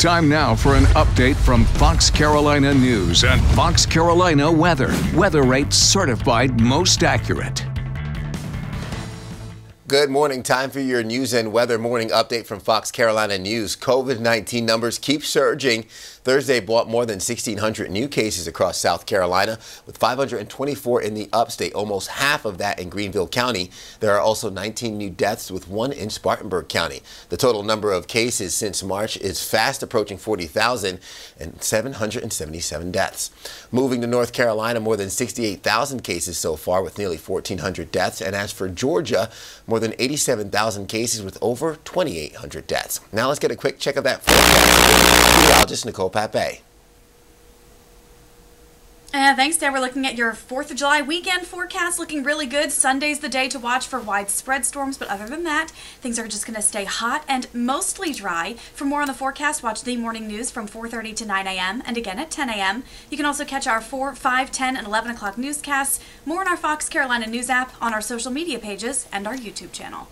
Time now for an update from Fox Carolina News and Fox Carolina Weather. Weather rates certified most accurate. Good morning. Time for your news and weather morning update from Fox Carolina News. COVID 19 numbers keep surging. Thursday brought more than 1,600 new cases across South Carolina, with 524 in the upstate, almost half of that in Greenville County. There are also 19 new deaths, with one in Spartanburg County. The total number of cases since March is fast approaching 40,000 and 777 deaths. Moving to North Carolina, more than 68,000 cases so far, with nearly 1,400 deaths. And as for Georgia, more than 87,000 cases with over 2,800 deaths. Now let's get a quick check of that forecast. Meteorologist Nicole Pape. Uh, thanks, Dan. We're looking at your 4th of July weekend forecast looking really good. Sunday's the day to watch for widespread storms, but other than that, things are just going to stay hot and mostly dry. For more on the forecast, watch the morning news from 4.30 to 9 a.m. and again at 10 a.m. You can also catch our 4, 5, 10, and 11 o'clock newscasts, more on our Fox Carolina News app, on our social media pages, and our YouTube channel.